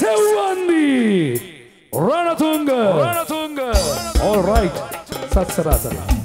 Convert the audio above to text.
Sewandi Ranatunga. Ranatunga. All right Satsarasana.